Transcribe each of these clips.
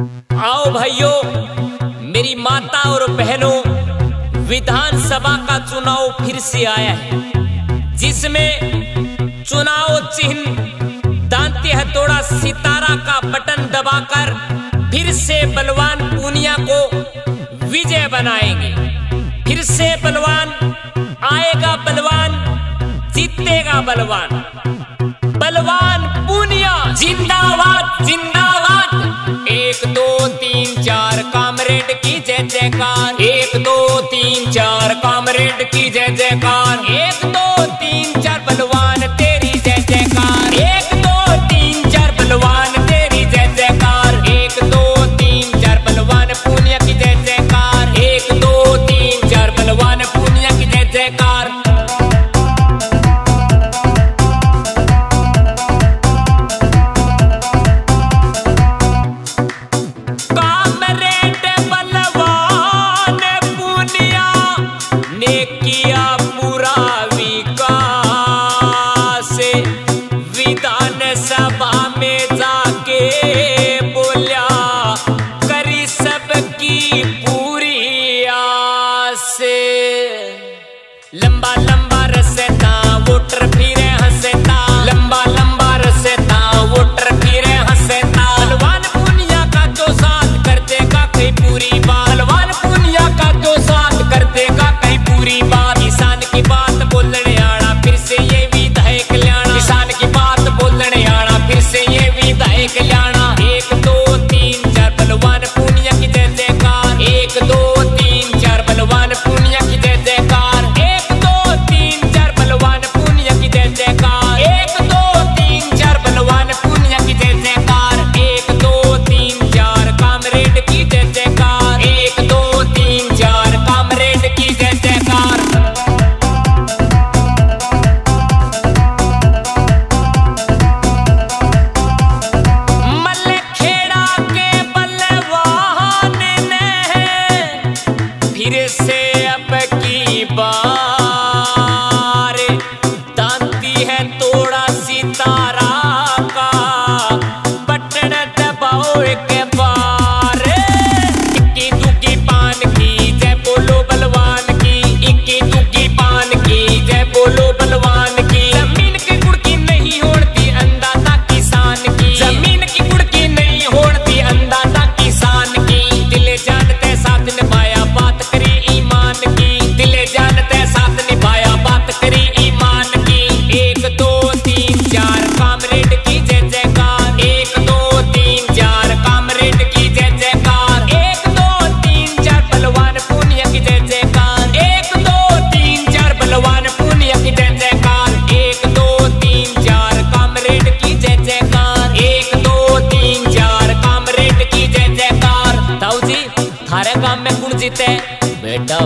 आओ भाइयों, मेरी माता और बहनों, विधानसभा का चुनाव फिर से आया है, जिसमें चुनाव चिन्ह दांते हथोड़ा, सितारा का बटन दबाकर फिर से बलवान पूनिया को विजय बनाएँगे। फिर से बलवान, आएगा बलवान, जीतेगा बलवान। बलवान पूनिया, जिंदाबाद ज़िंदा कामरेड की जय जयकार। एक दो तीन चार कामरेड की जय जयकार। एक दो areia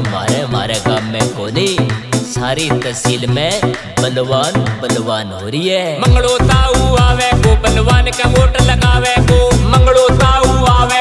मारे मारे काम में कोनी। सारी तहसील में बलवान बलवान हो रही है। मंगलो ताऊ आवे को, बलवान का वोट लगावे को। मंगलो ताऊ आवे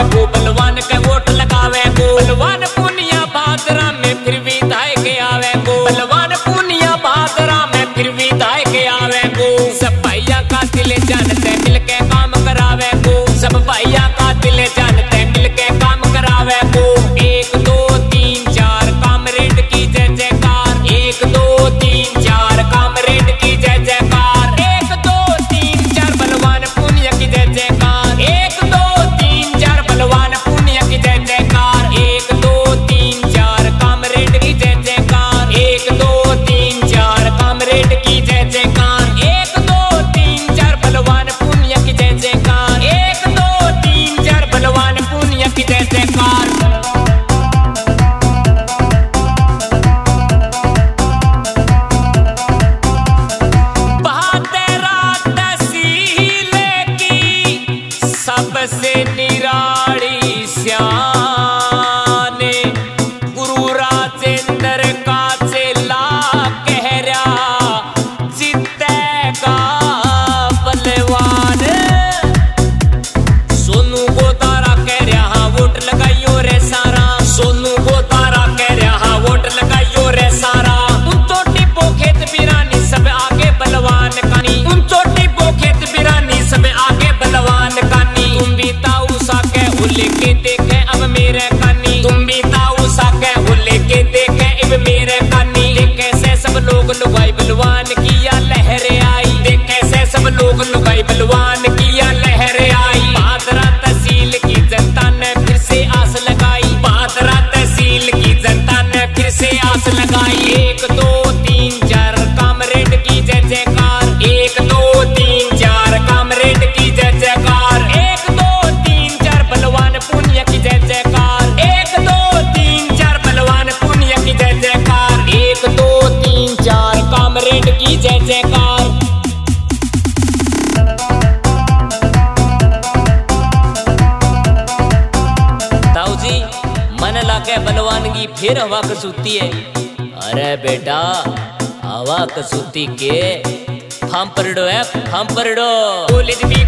तपसे निरा मन लागे बलवानगी फिर हवा कसूती है। अरे बेटा, हवा कसूती के। फाम परडो है, फाम परडो। कॉलेज भी